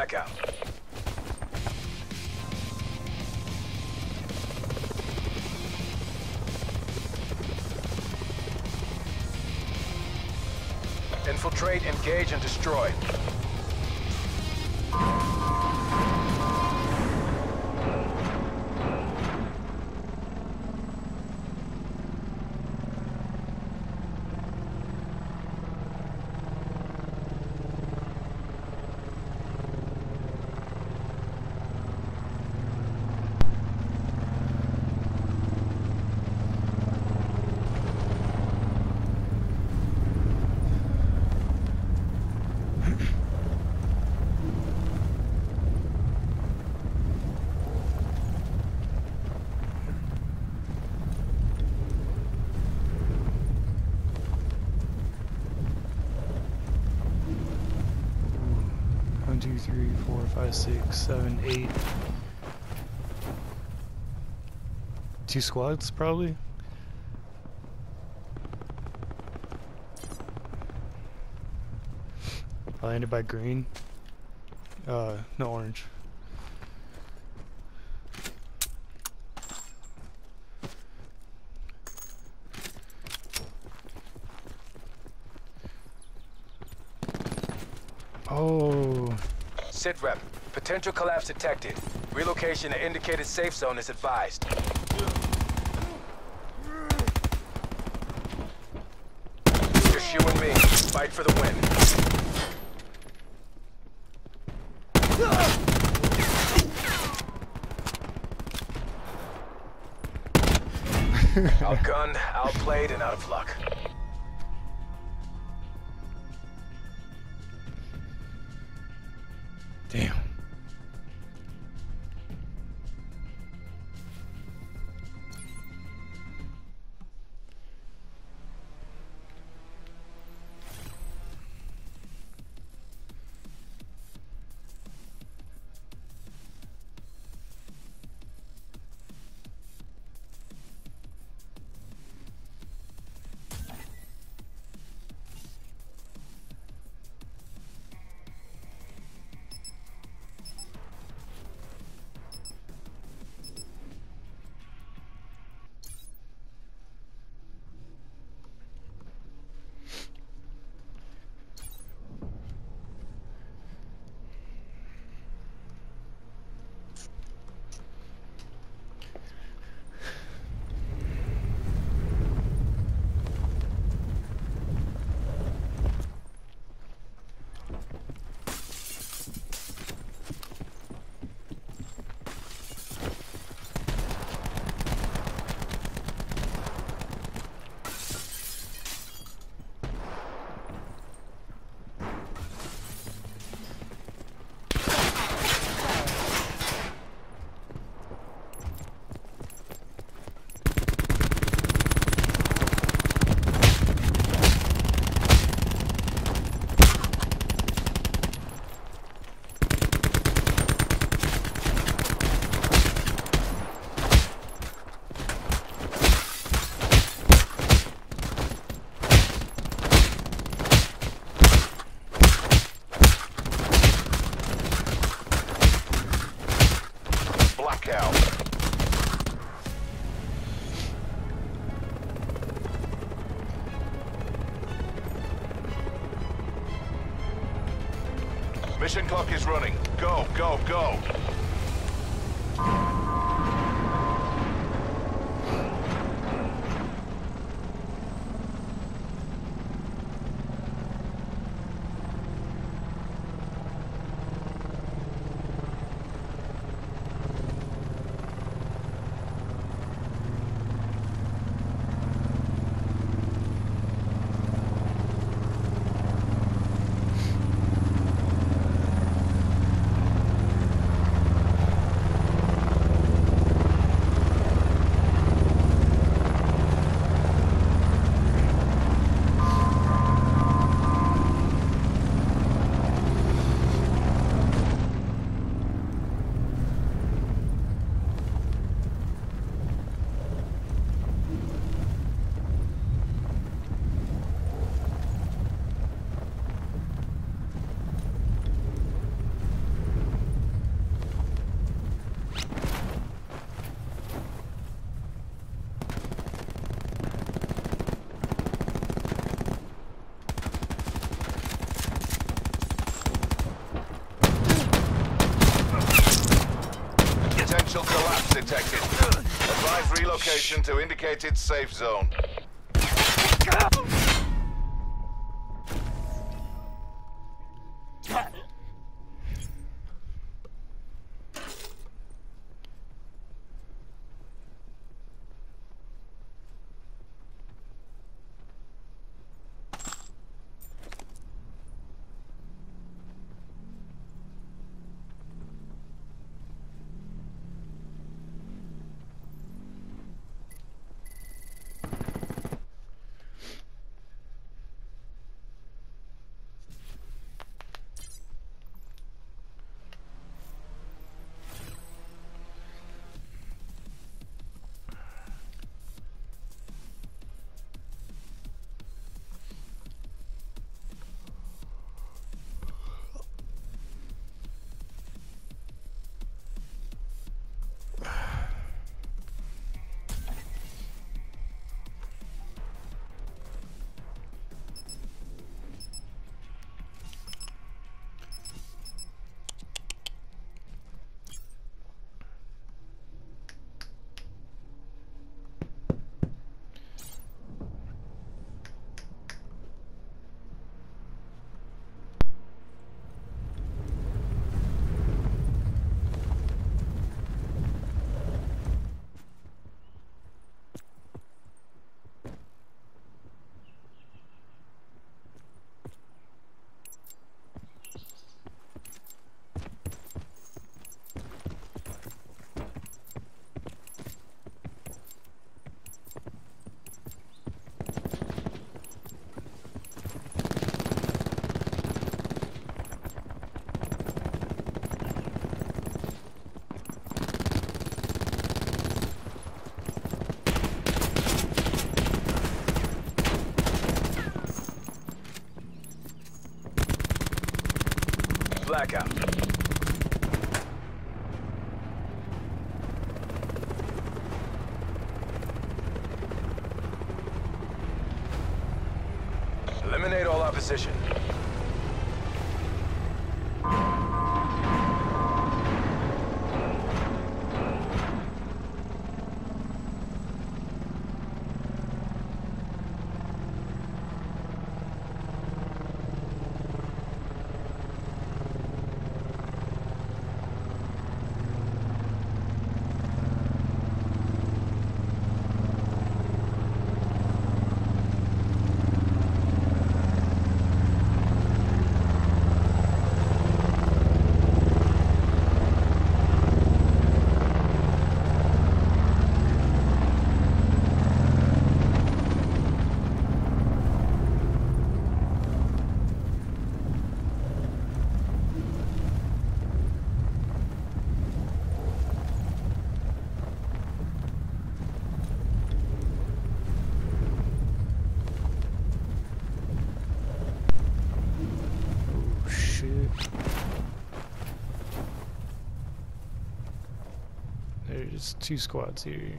blackout. Infiltrate, engage, and destroy. Two, three, four, five, six, seven, eight. Two squads, probably. I landed by green. Uh, no orange. Oh, Sit rep. Potential collapse detected. Relocation to indicated safe zone is advised. Just you and me. Fight for the win. Outgunned, outplayed, and out of luck. Mission clock is running. Go, go, go. Indicated safe zone. Two squads here.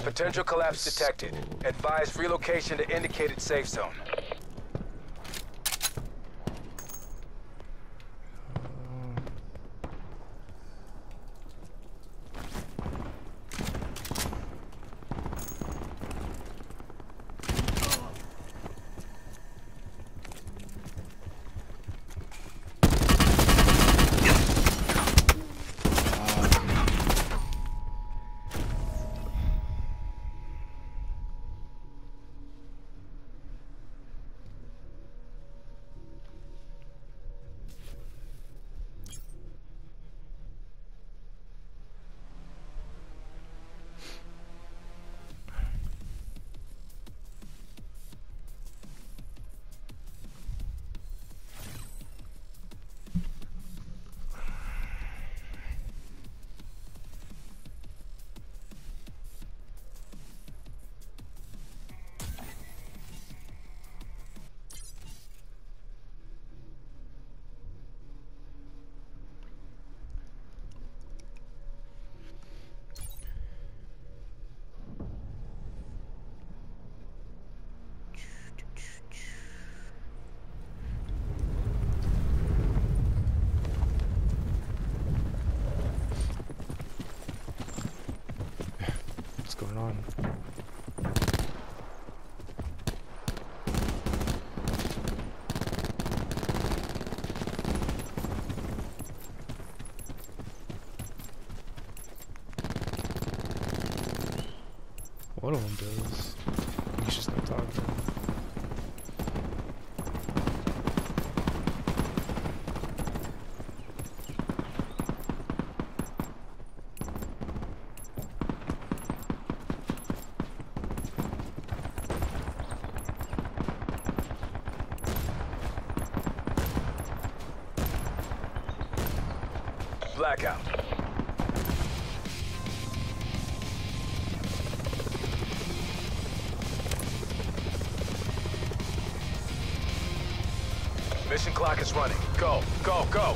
Potential collapse detected. Advise relocation to indicated safe zone. Going on. One of them does. He's just not talking. Mission clock is running. Go, go, go.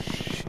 Shit.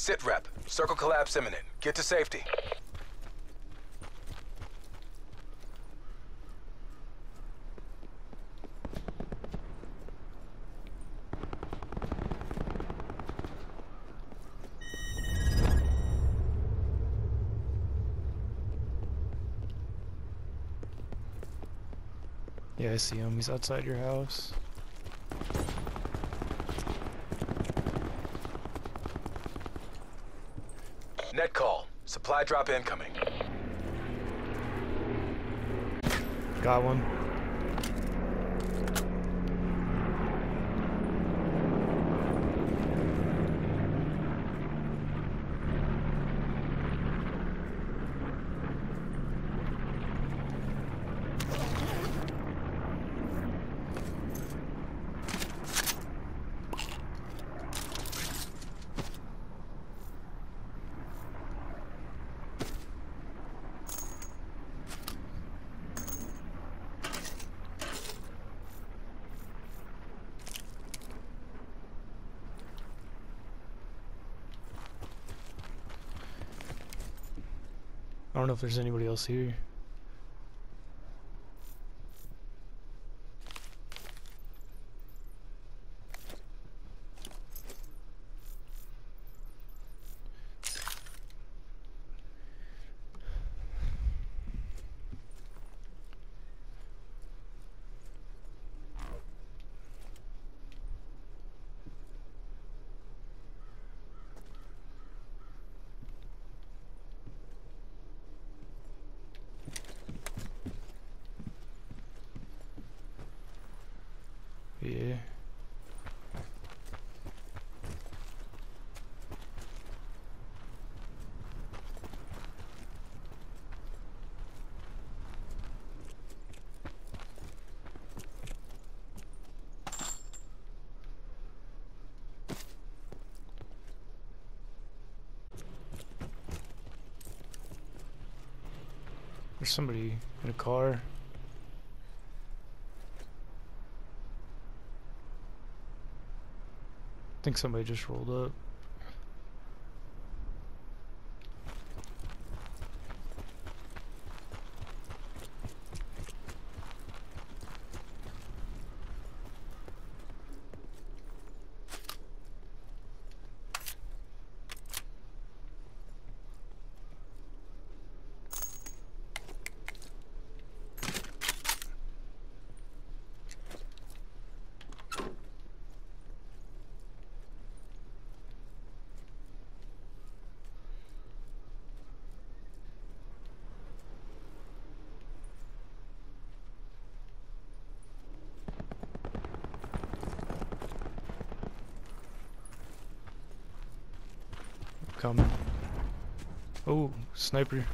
Sit rep. Circle collapse imminent. Get to safety. Yeah, I see him. He's outside your house. Net call. Supply drop incoming. Got one. Don't know if there's anybody else here. Yeah. There's somebody in a car. I think somebody just rolled up. Coming. Oh, sniper.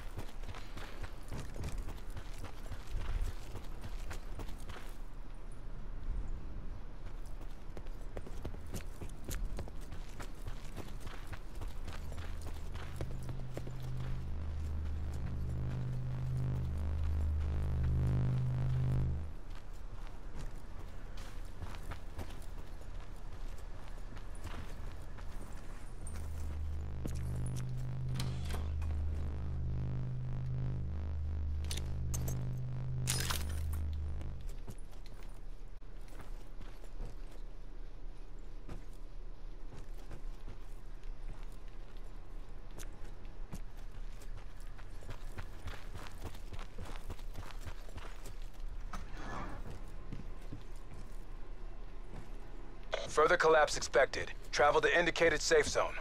Further collapse expected. Travel to indicated safe zone.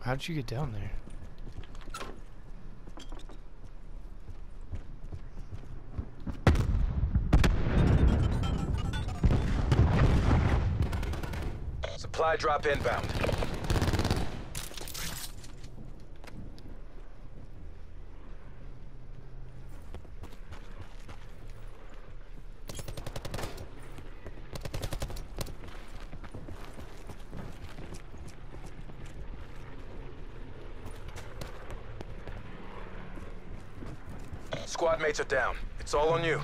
How'd you get down there? Supply drop inbound. Squad mates are down. It's all on you.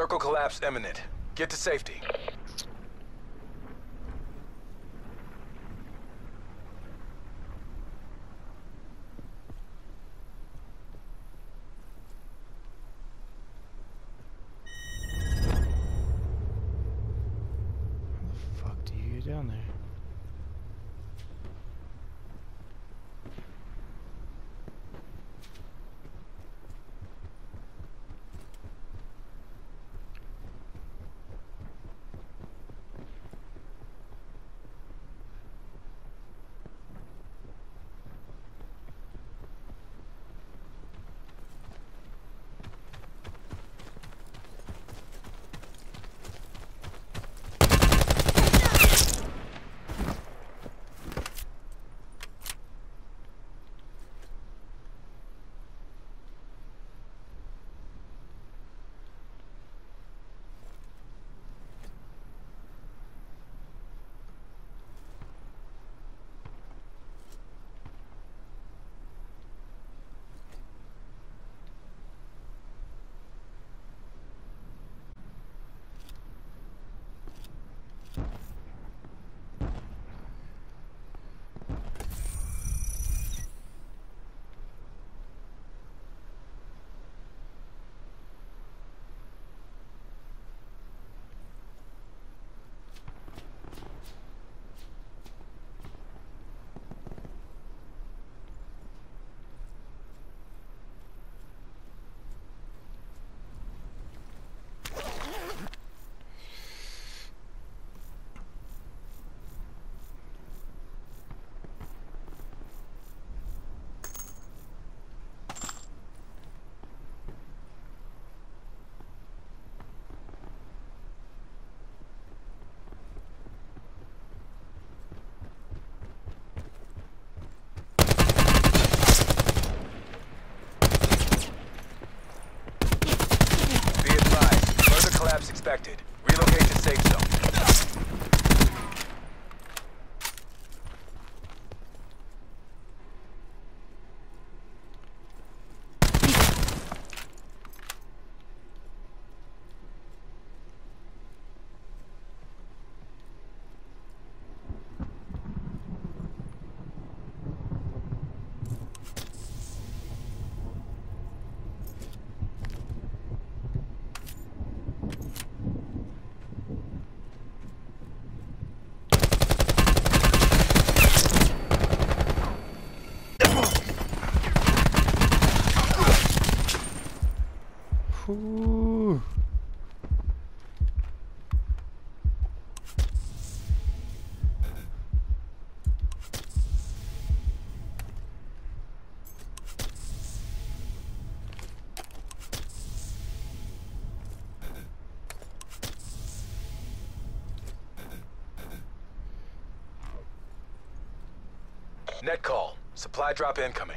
Circle collapse imminent. Get to safety. Fuck do you get down there? Ooh. Net call. Supply drop incoming.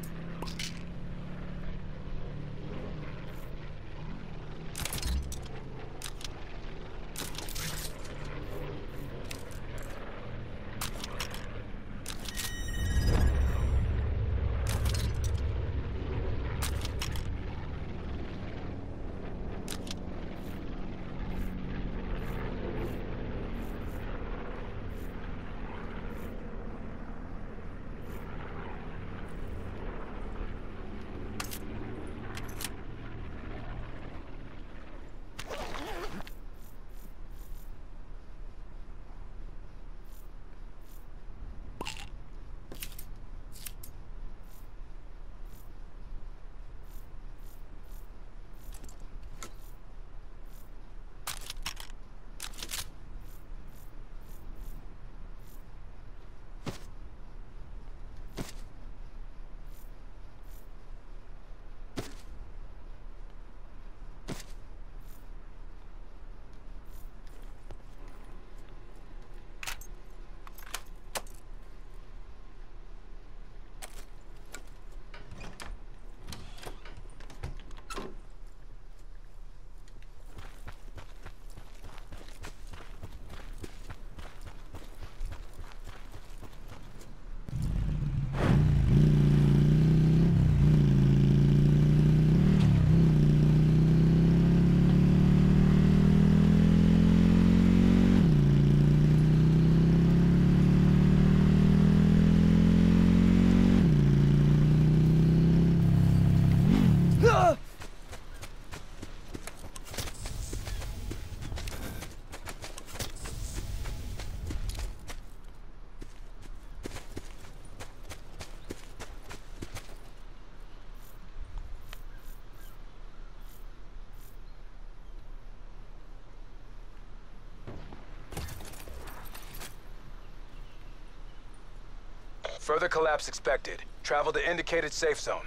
Further collapse expected. Travel to indicated safe zone.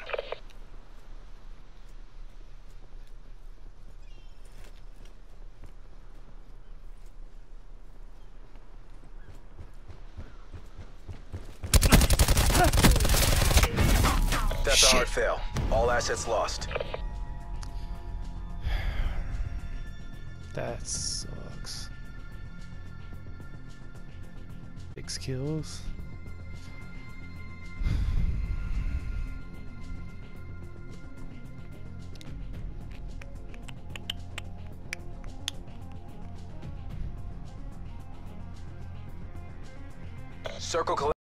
That's a hard fail. All assets lost. That sucks. Six kills. Miracle Collection.